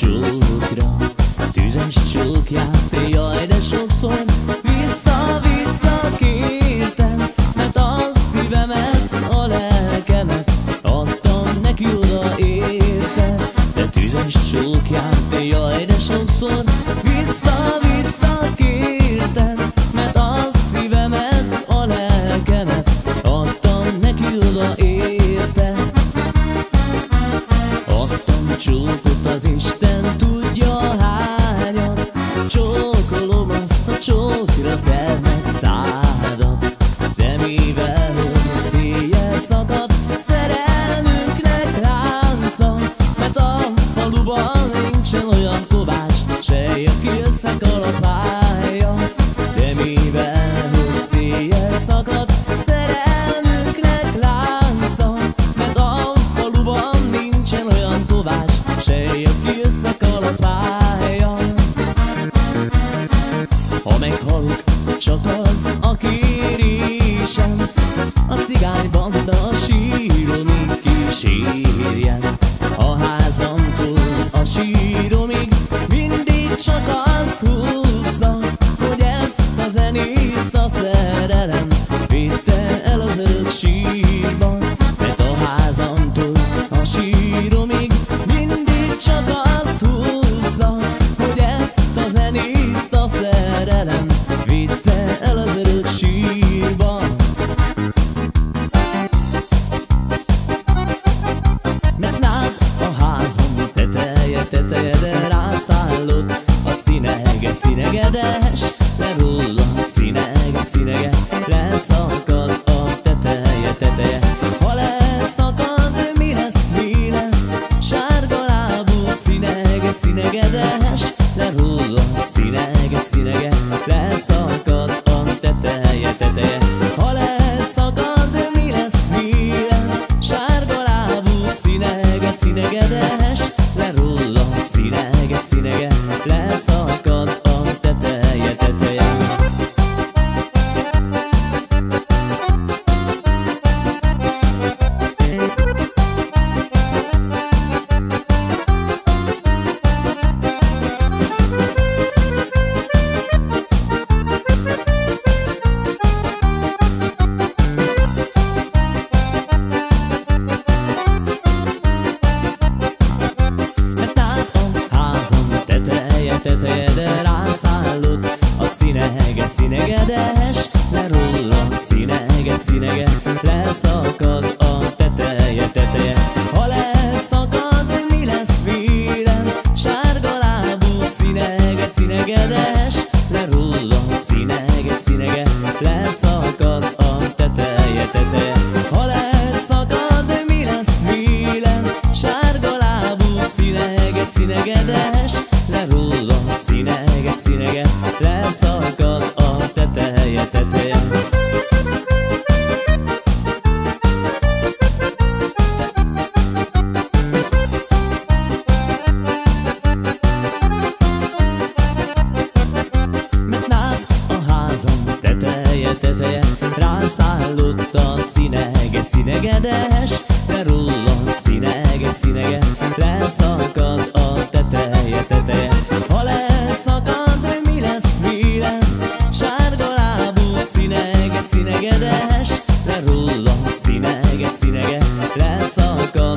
csókra, tüzes csókját チョコロマストチョキラテ A cigány banda síronig kísérjen A házam túl a síromig Mindig csak az fedes Le róla színeg, színege Leszakad a teteje, teteje Ha leszakad, mi lesz véle? Sárga lábú színeg, színegedes Le róla színeg, színege Leszakad a teteje, teteje Ha leszakad, mi lesz véle? Sárga lábú színeg, színegedes színegedes, lerullom, színegek, színegek, leszakad a teteje, teteje. Ha leszakad, mi lesz vélem, sárga lábú, színeget, színegedes, lerullom, színegek, színegek, leszakad a teteje, teteje. Ha leszakad, mi lesz vélem, sárga lábú, színege, színegedes, lerullom, színege, színege, leszakad a da színegedes, le róla színege, színege, leszakad.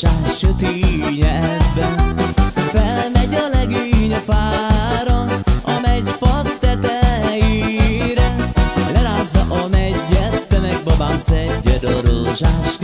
bocsás sötétben Felmegy a legény a fára, a megy fad tetejére. Lerázza a megyet, te meg babám szedjed a rózsás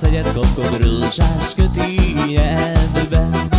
szegyed kopkod rózsás kötényedben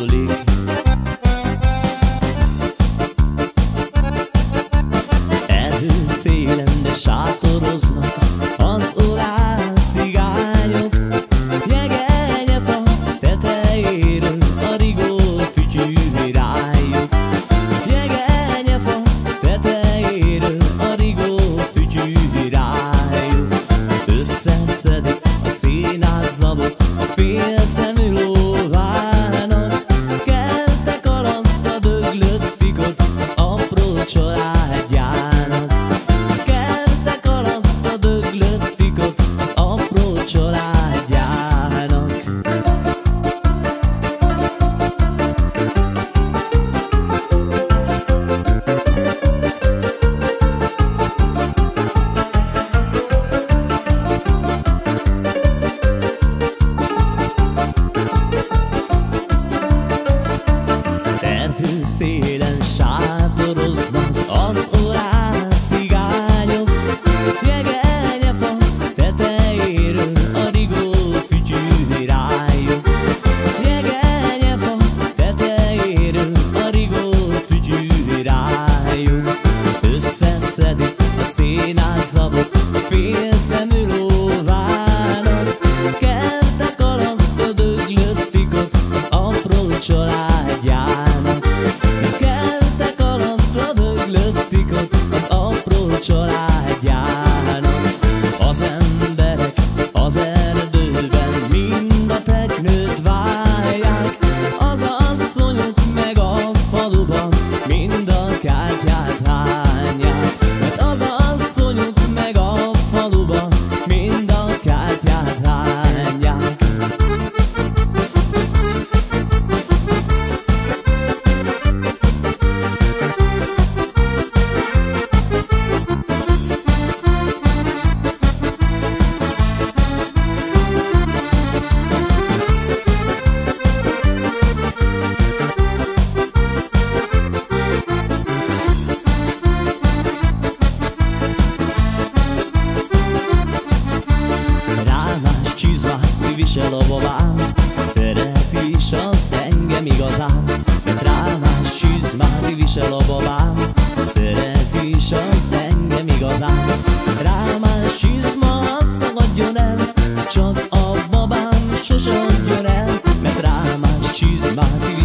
Lick.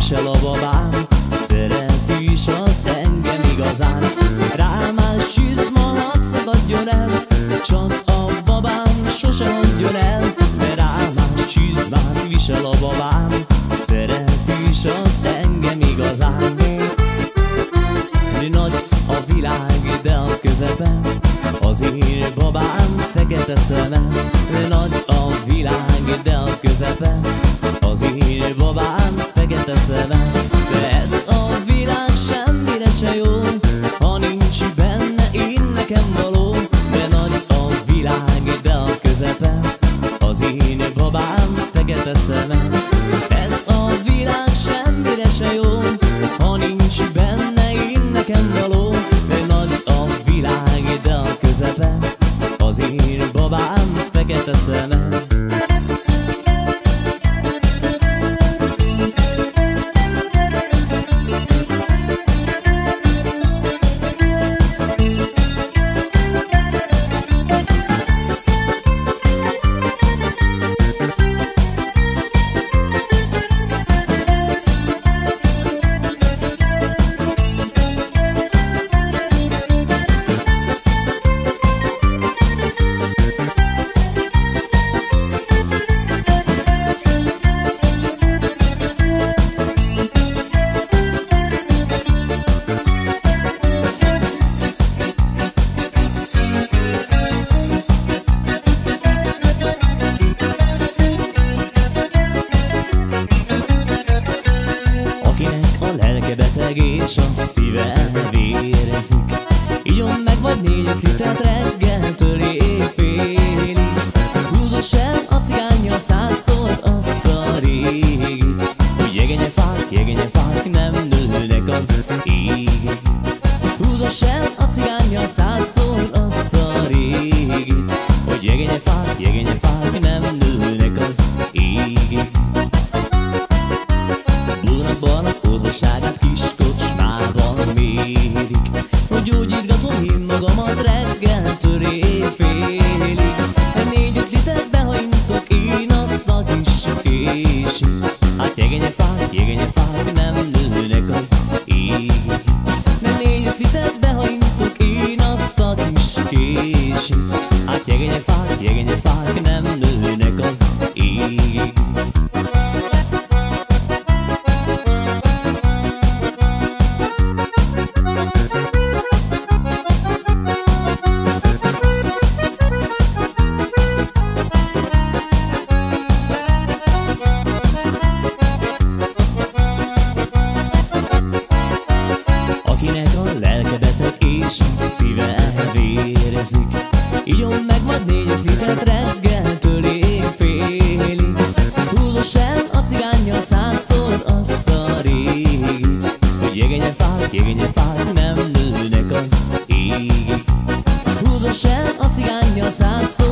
Más el a babám, szereti is azt engem igazán. Jegenye fák, jegenye fák nem lőnek az ég. Húzos el a cigánya százszor,